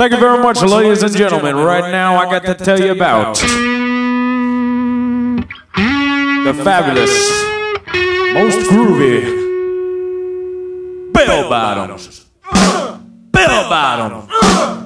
Thank you very much, ladies and gentlemen. Right now, I got to tell you about the fabulous, most groovy bell bottoms. Bell bottom.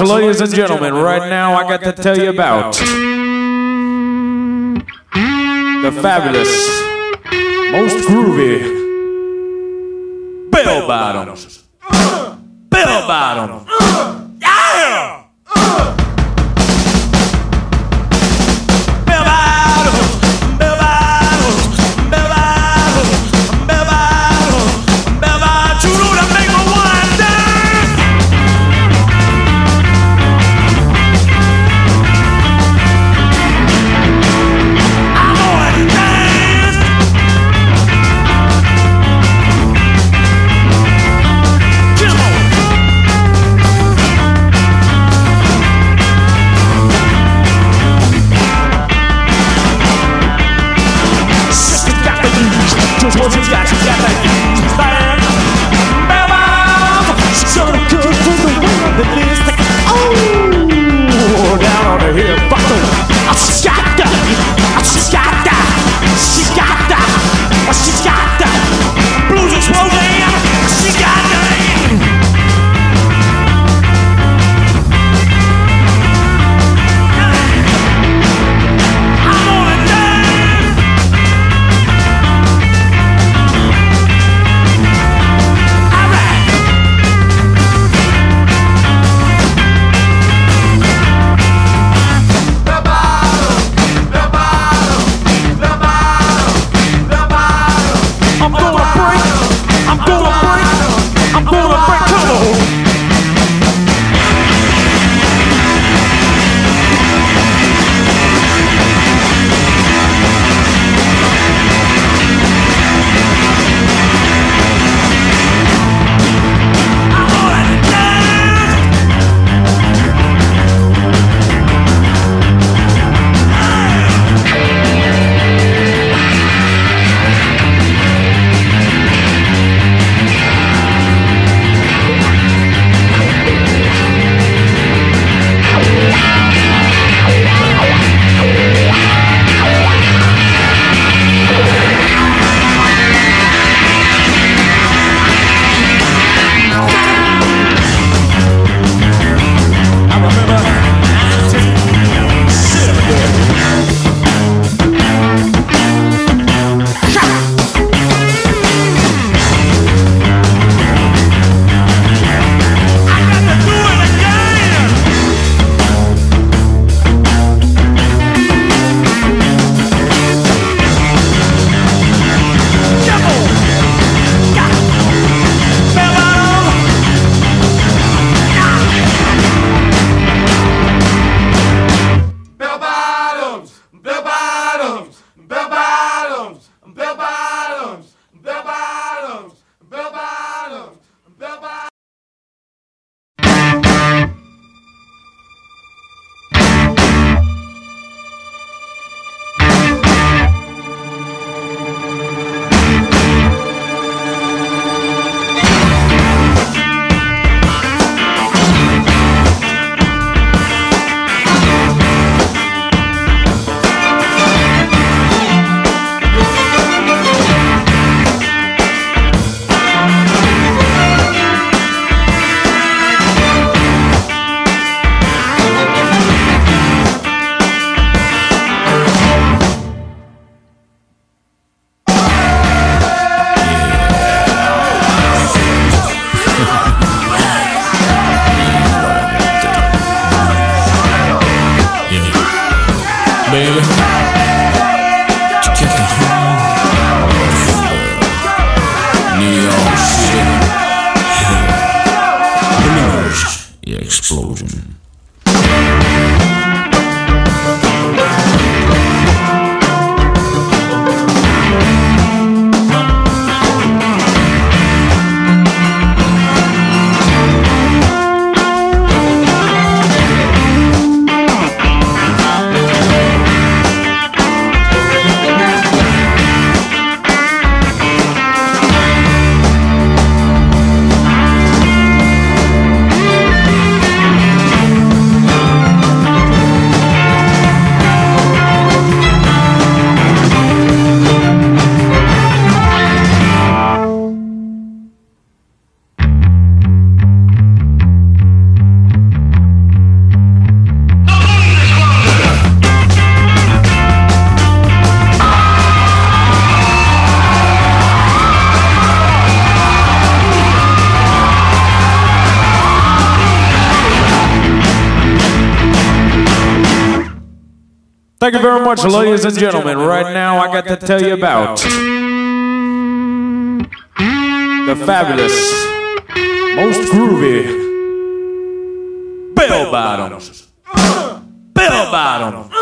much, ladies and gentlemen. Right now, I got to tell you about the fabulous, most groovy bell bottoms. much, ladies and gentlemen. Right now, I got to tell you about the fabulous, most groovy Bell Bottoms. Bell Bottoms.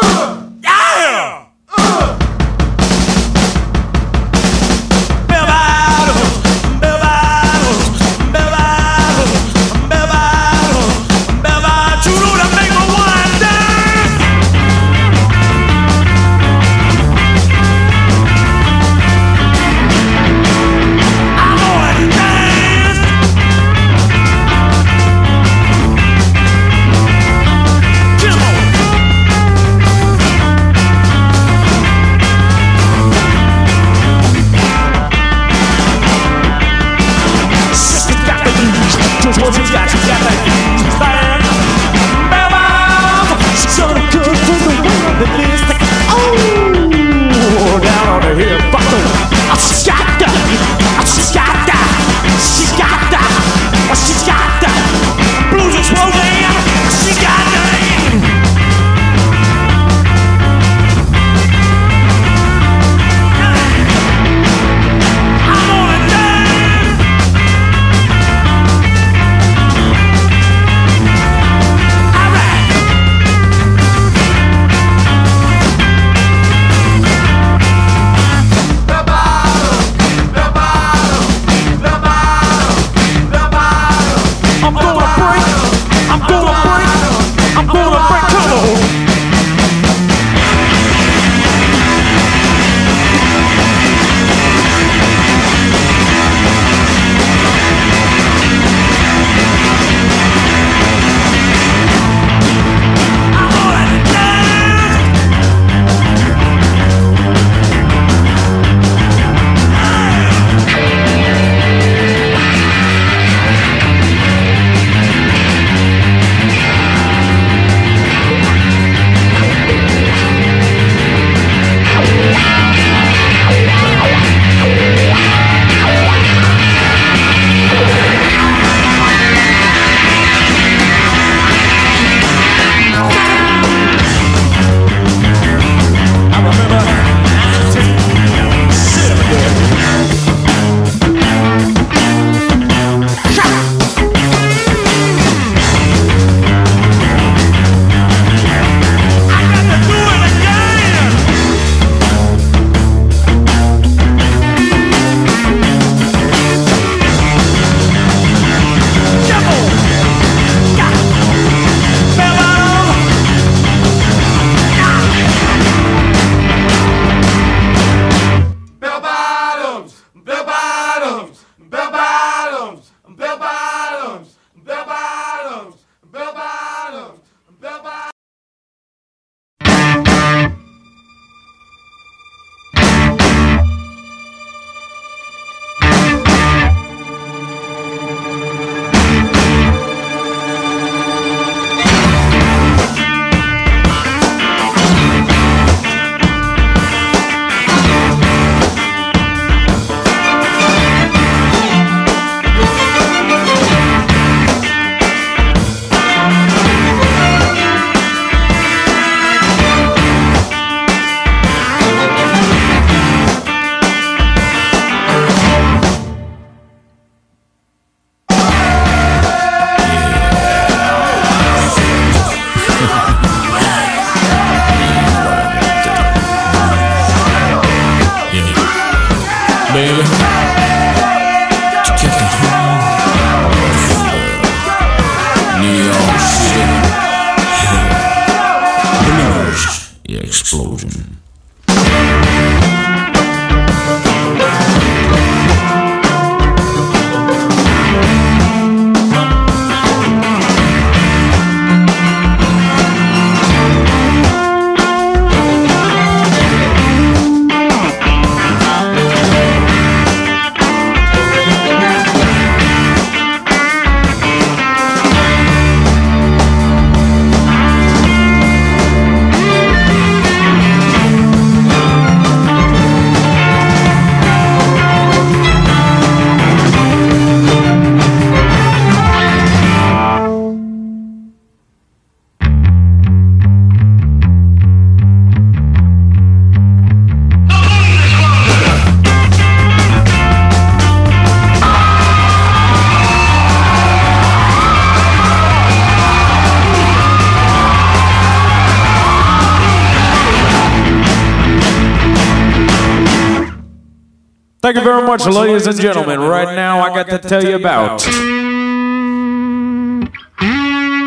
Thank you very much, ladies and gentlemen. Right now, I got to tell you about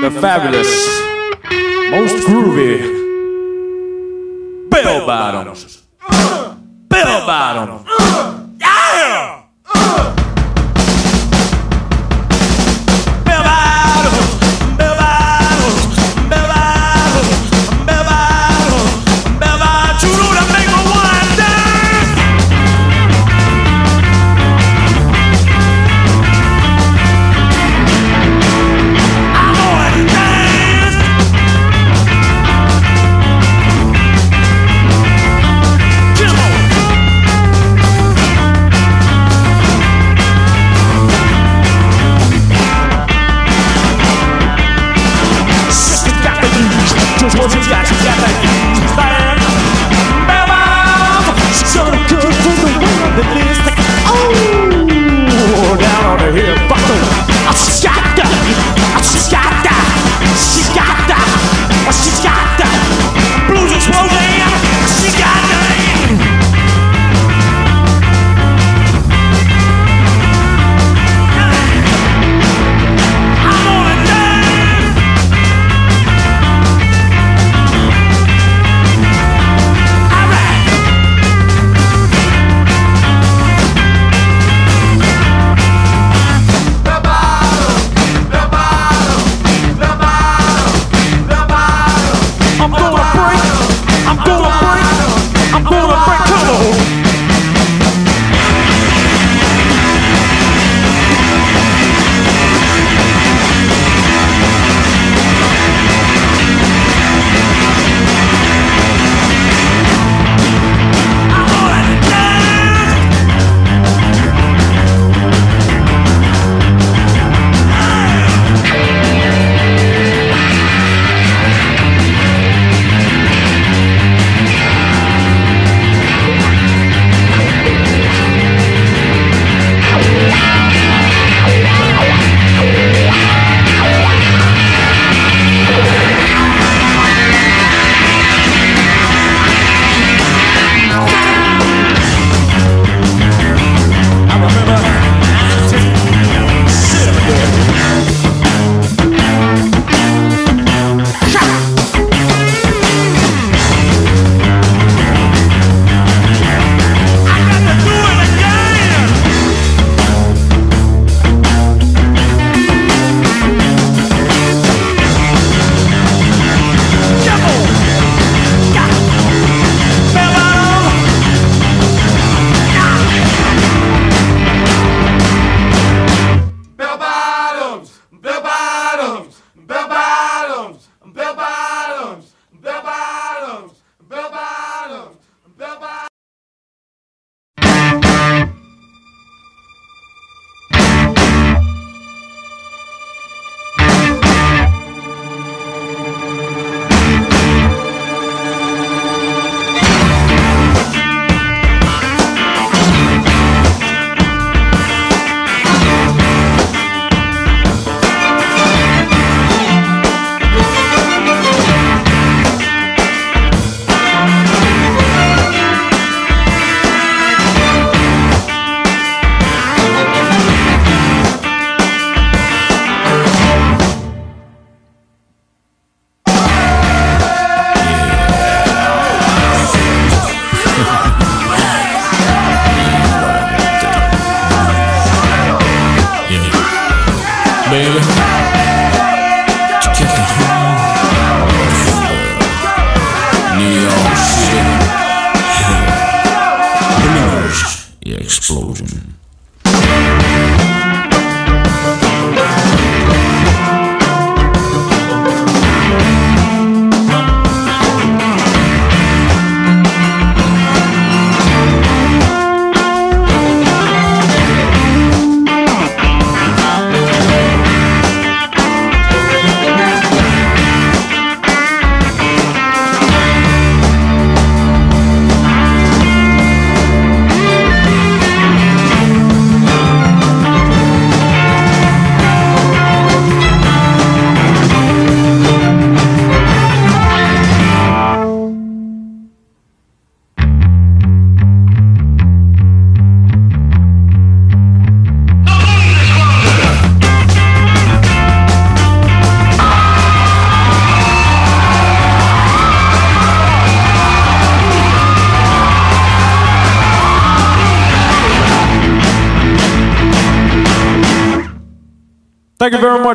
the fabulous, most groovy Bell Bottoms. Bell Bottoms.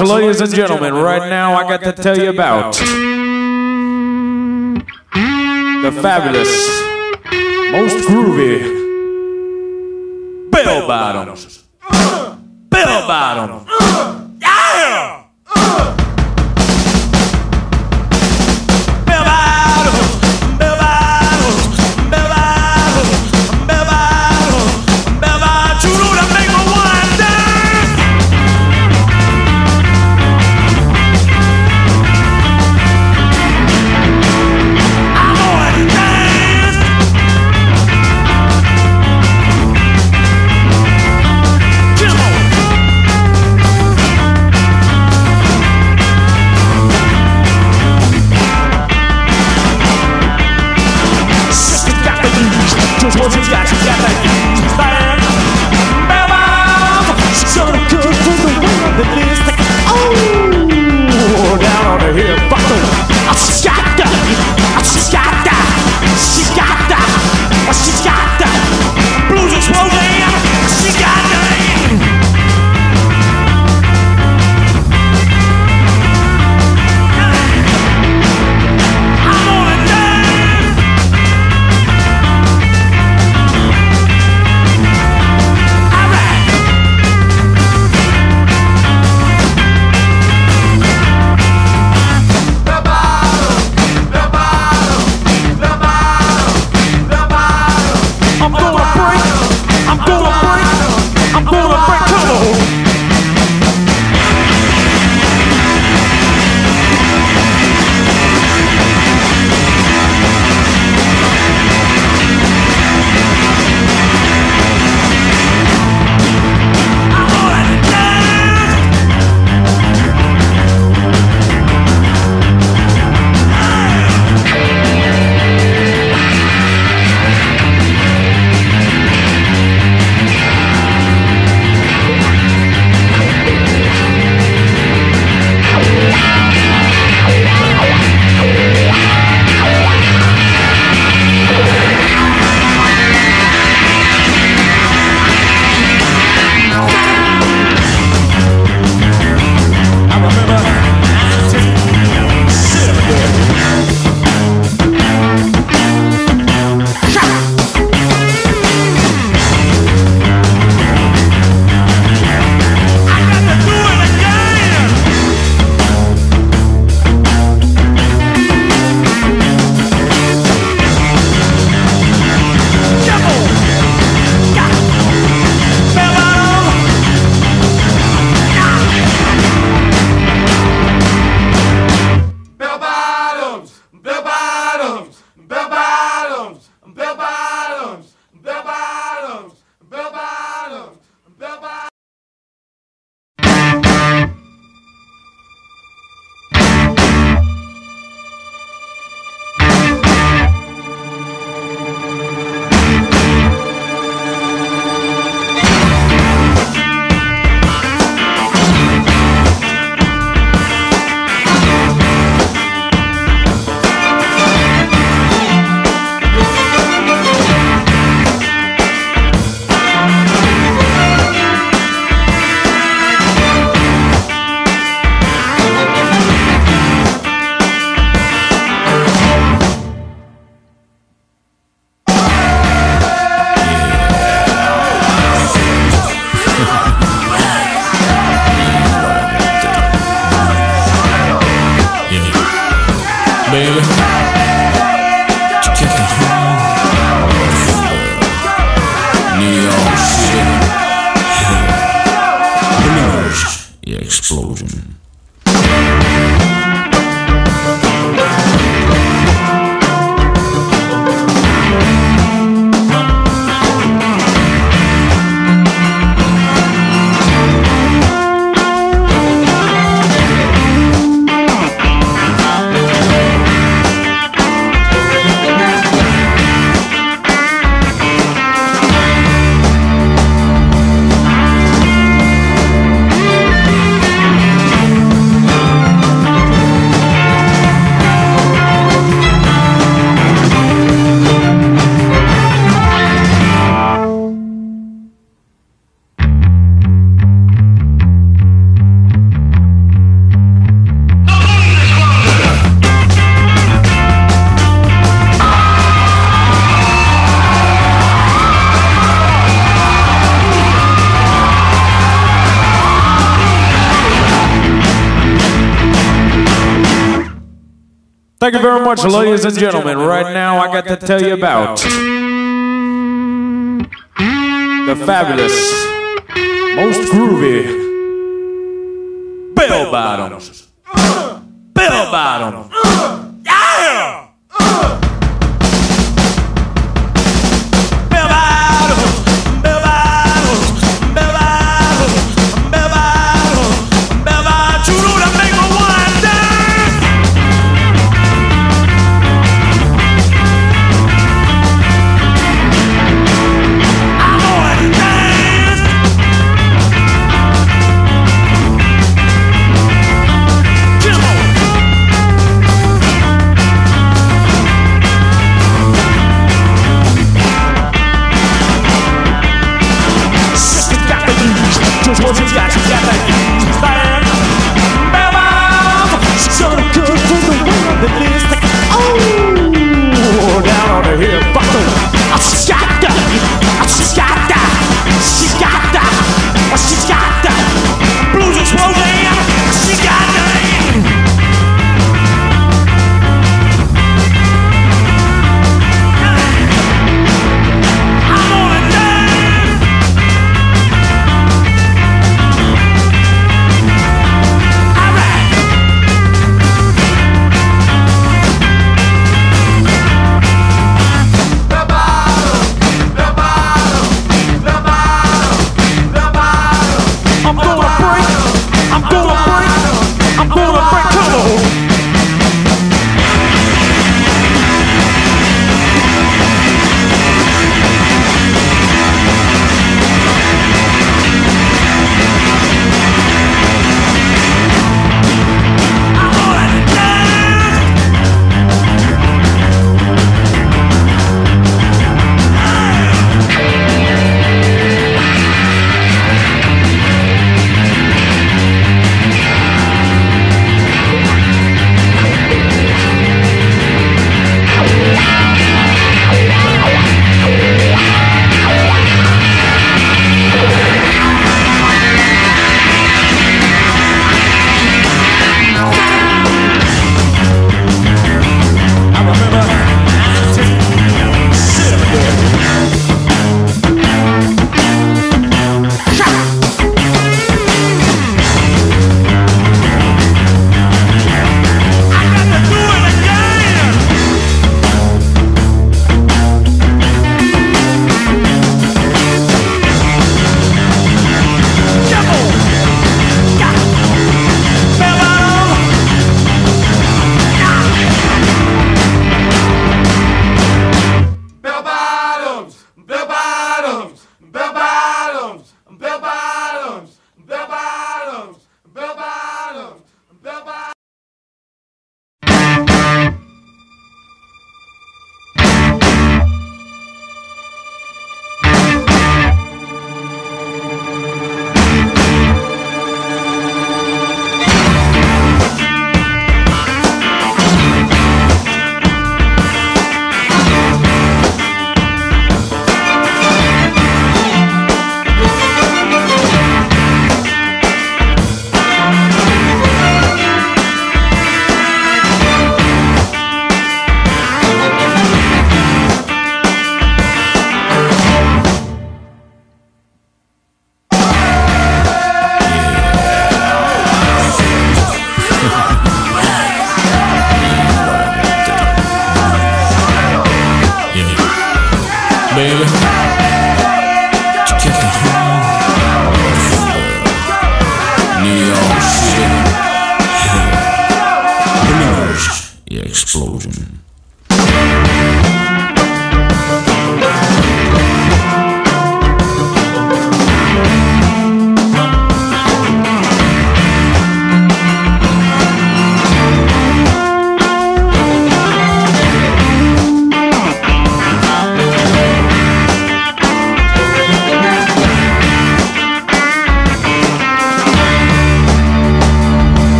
much, ladies and gentlemen. Right now, I got to tell you about the fabulous, most groovy Bell Bottoms. much, ladies and gentlemen. Right now, I got to tell you about the fabulous, most groovy Bell Bottoms. Bell Bottoms.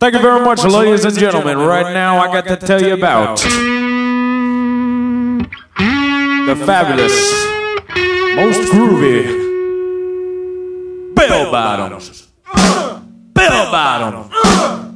Thank you very much, ladies and gentlemen. Right now, I got to tell you about the fabulous, most groovy Bell Bottoms. Bell Bottom.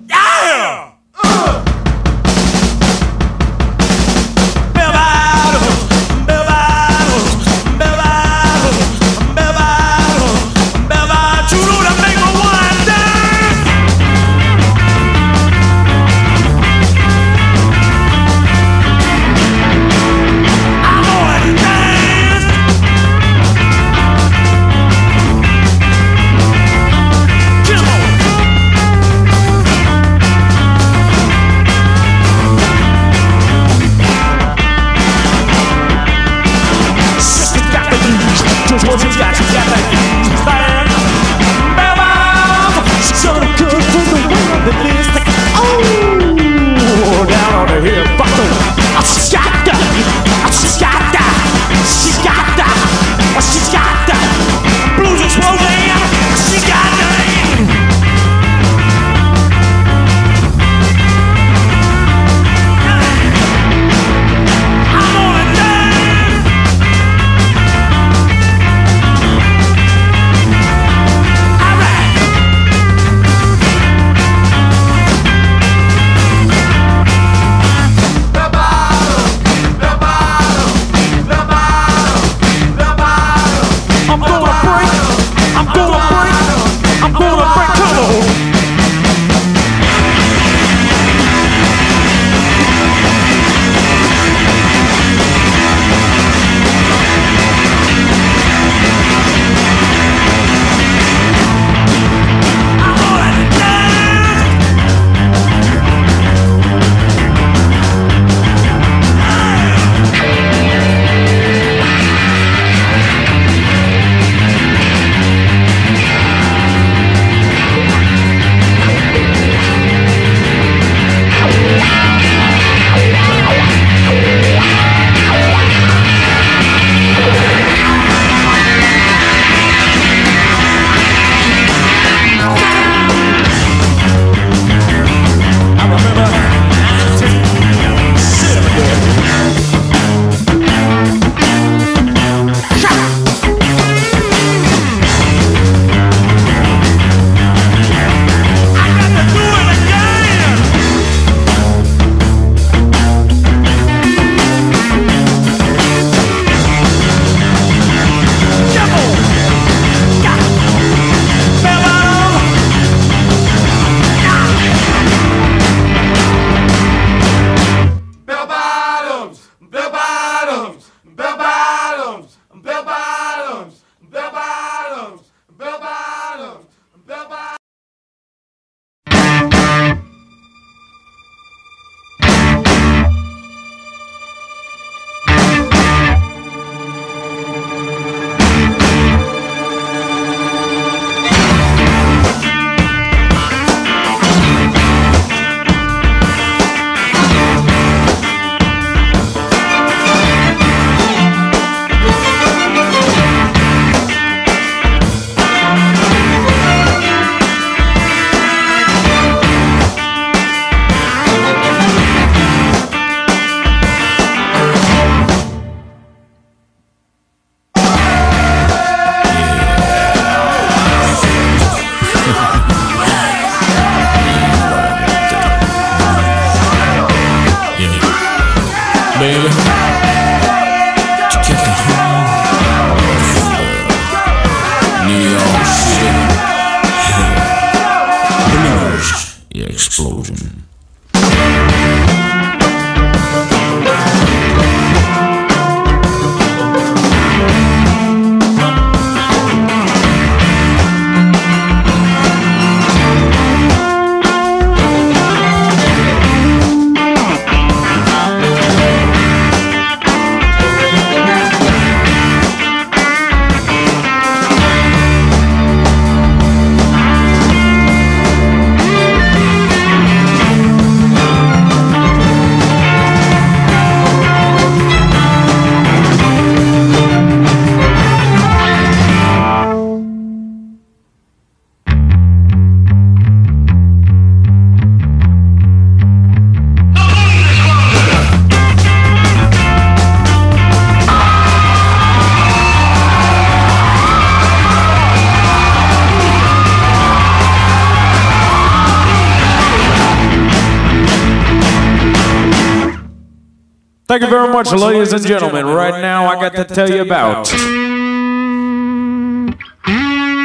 much, ladies and gentlemen. Right now, I got to tell you about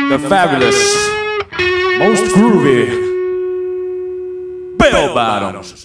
the fabulous, most groovy bell bottoms.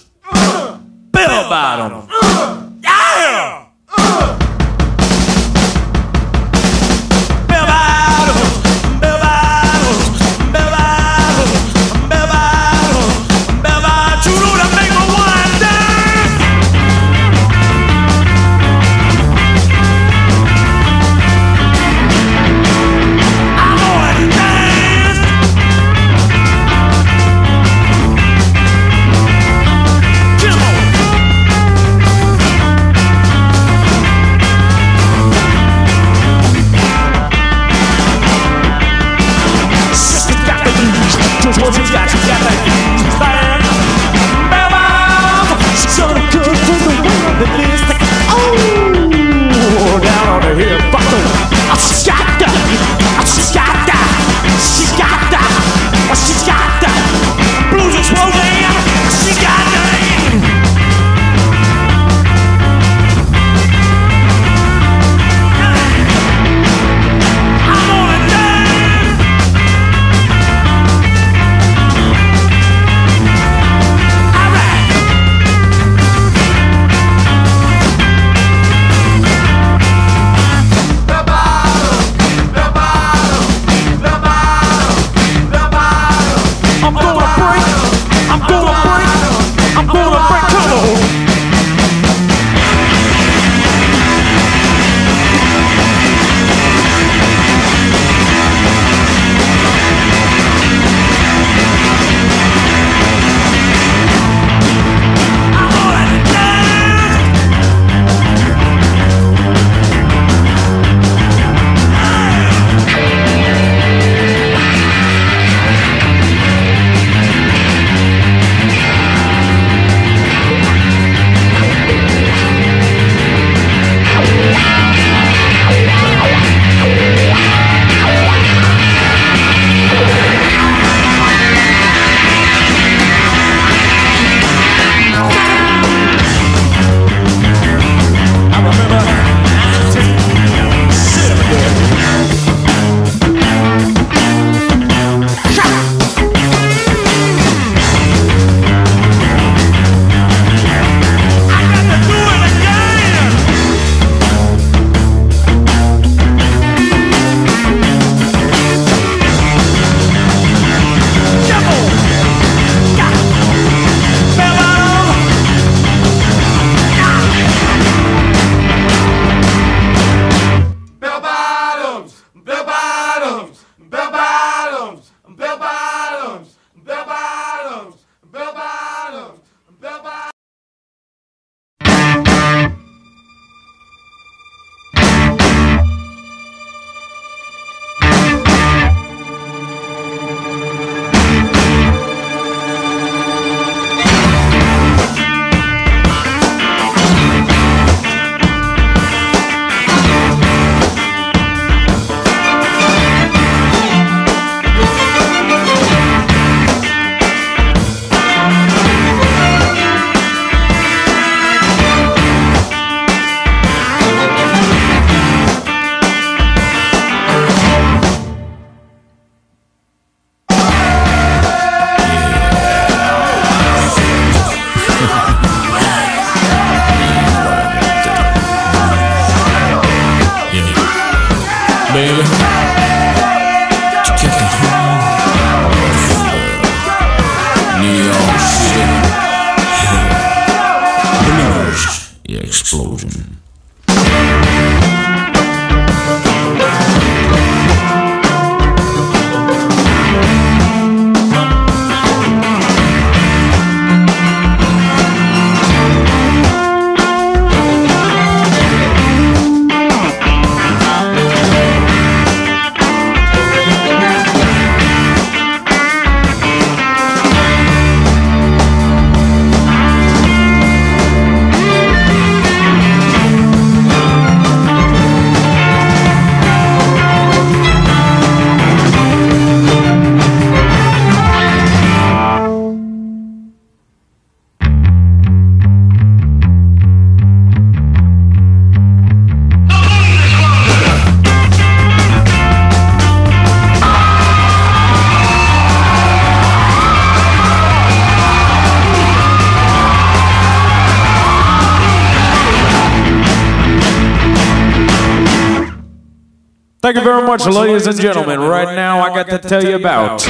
much, ladies and gentlemen. Right now, I got to tell you about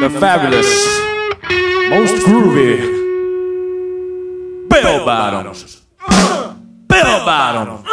the fabulous, most groovy bell bottoms. Bell bottoms.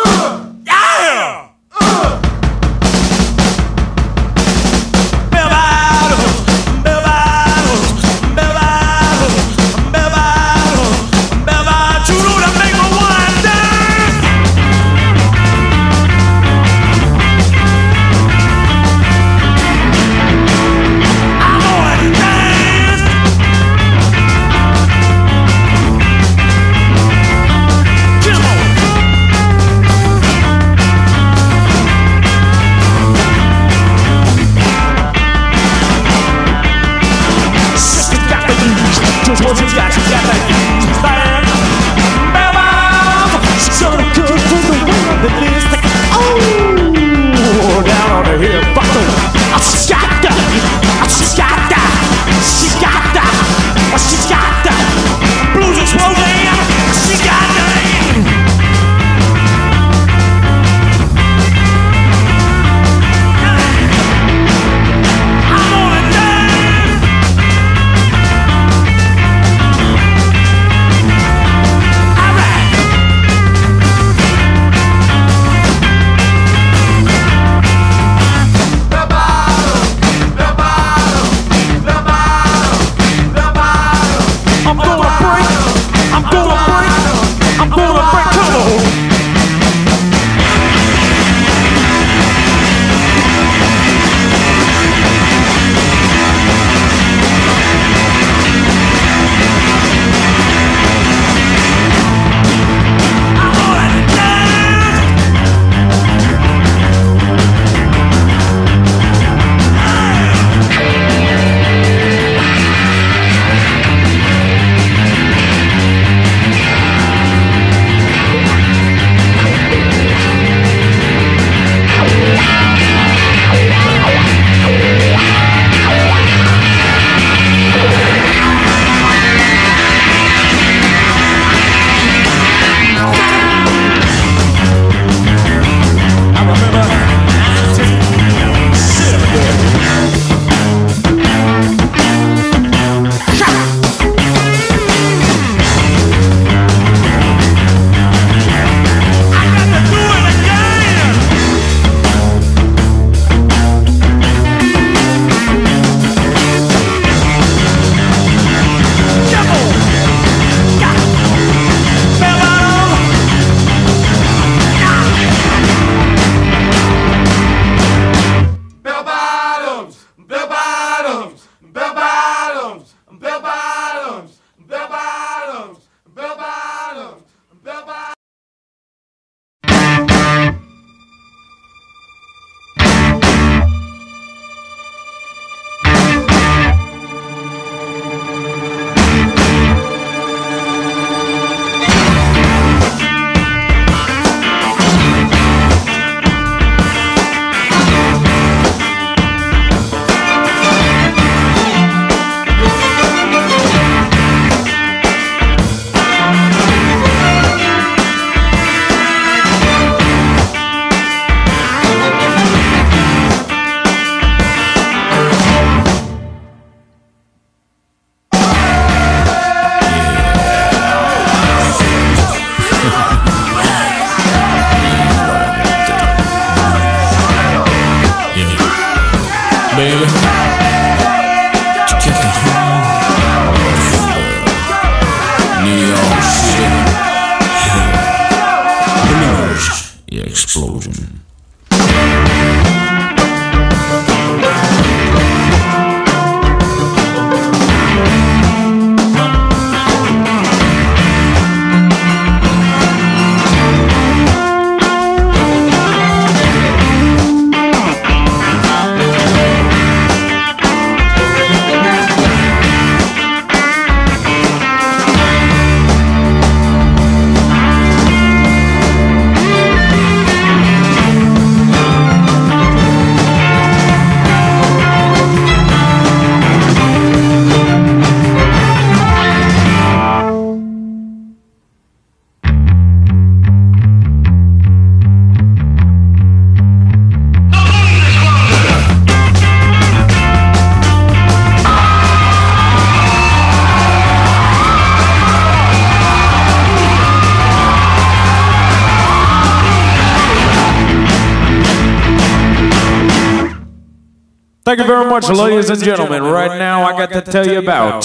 Thank you very much, ladies and gentlemen. Right now, I got to tell you about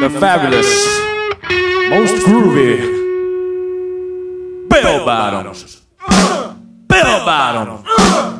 the fabulous, most groovy Bell Bottoms. Bell Bottoms.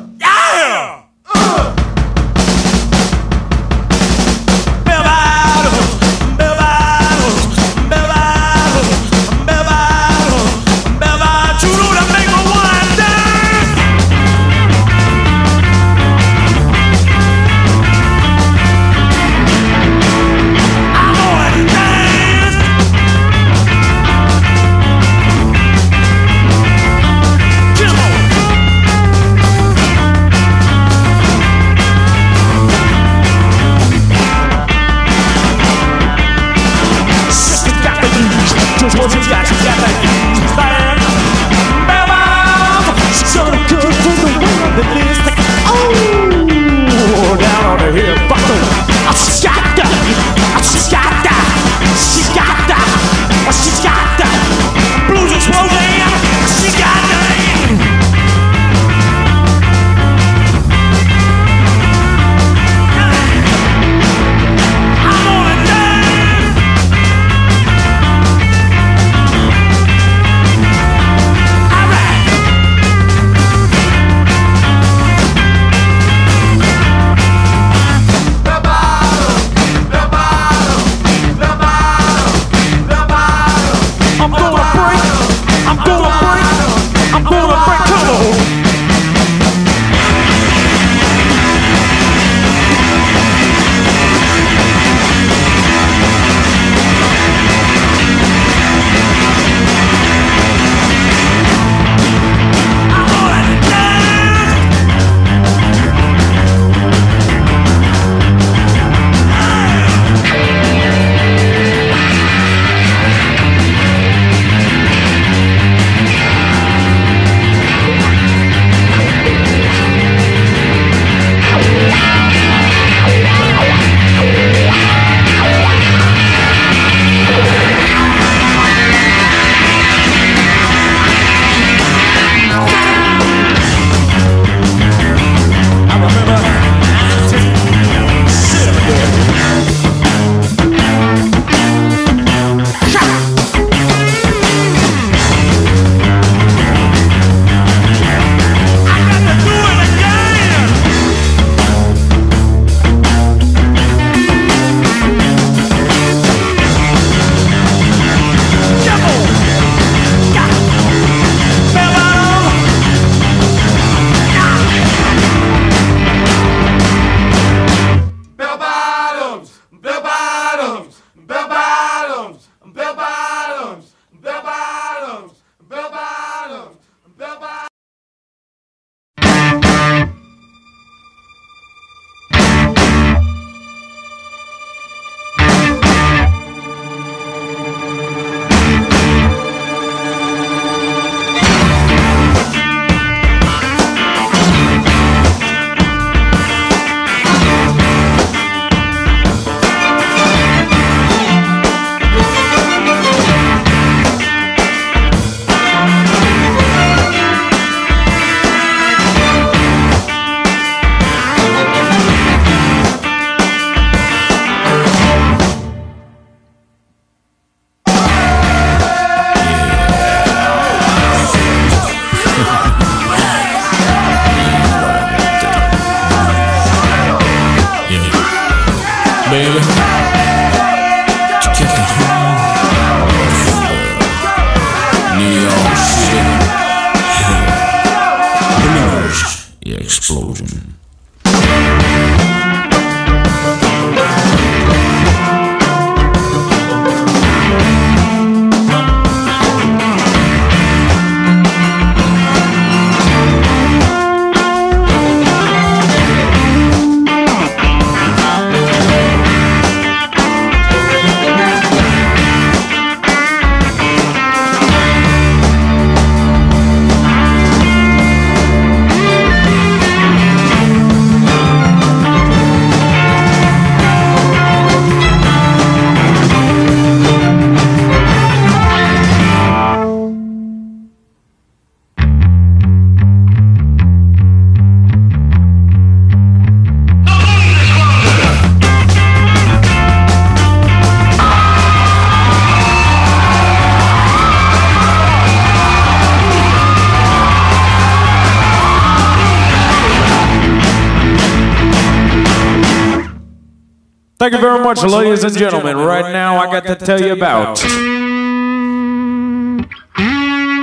much, ladies and gentlemen. Right now, I got to tell you about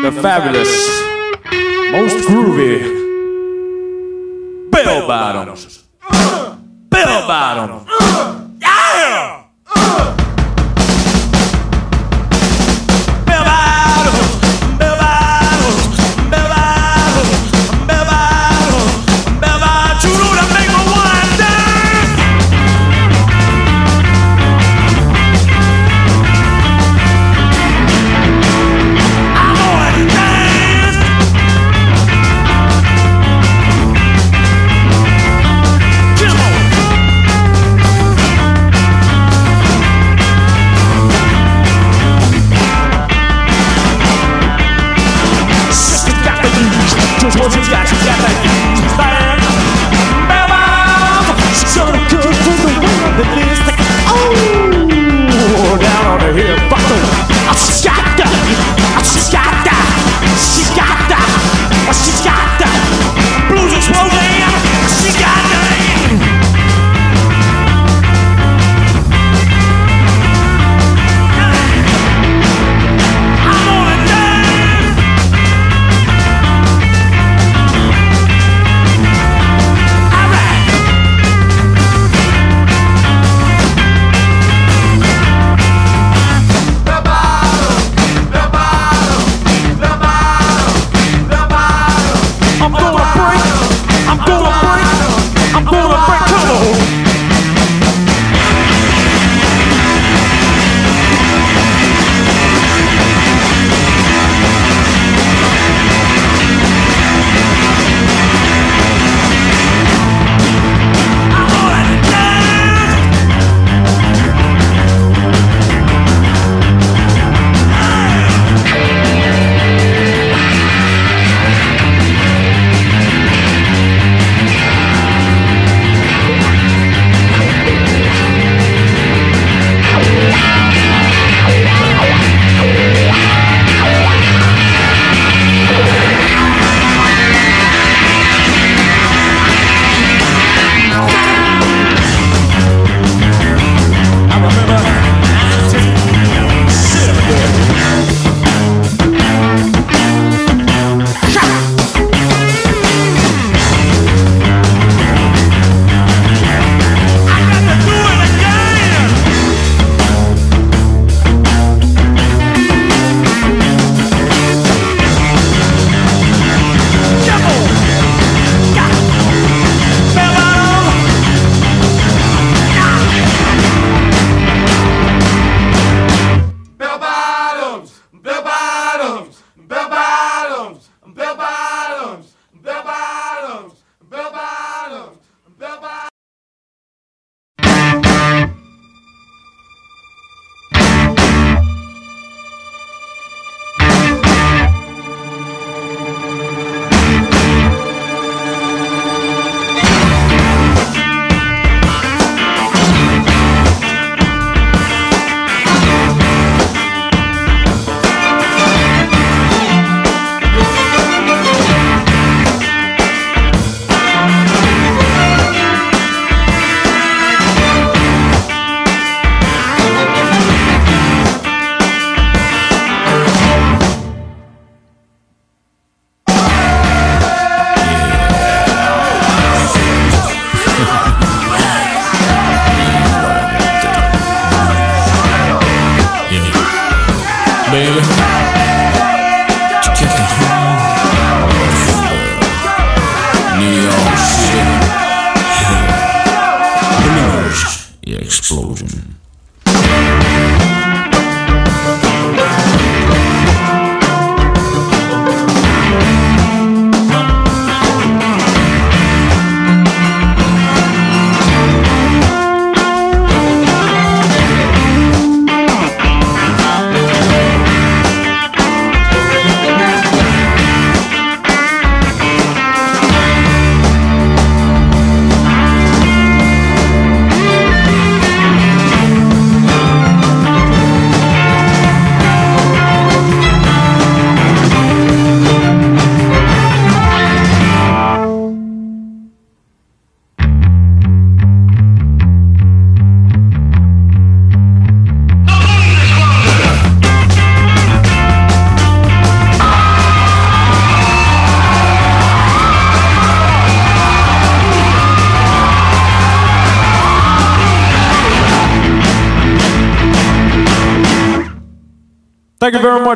the fabulous, most groovy Bell Bottoms.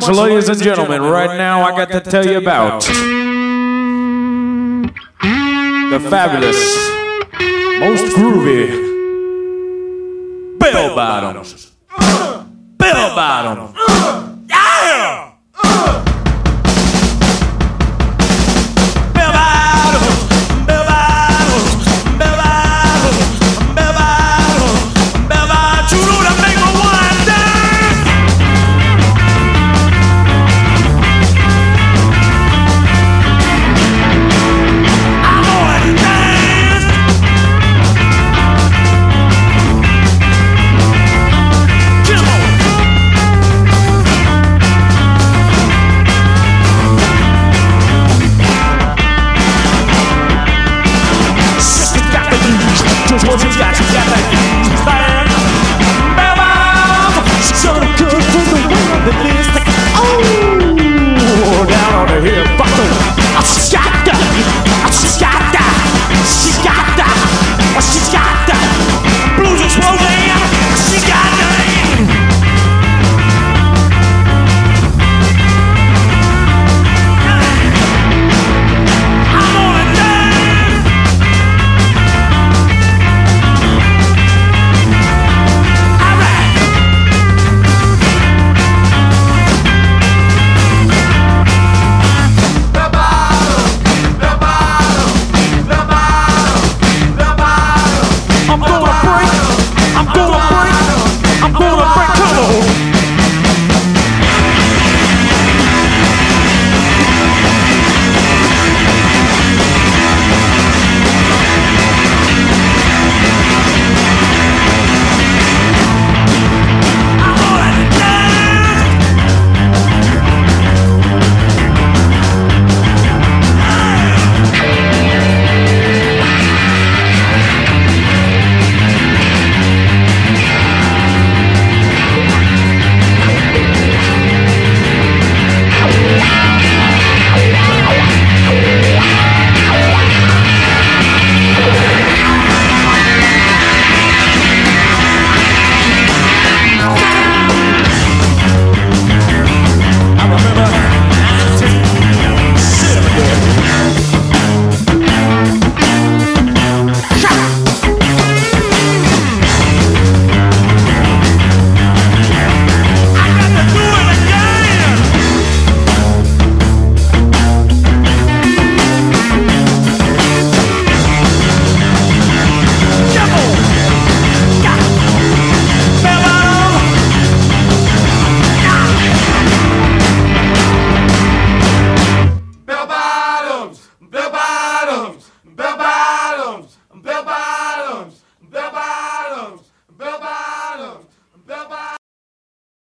much, ladies and gentlemen. Right now, I got to tell you about the fabulous, most groovy Bell Bottoms. Bell Bottoms.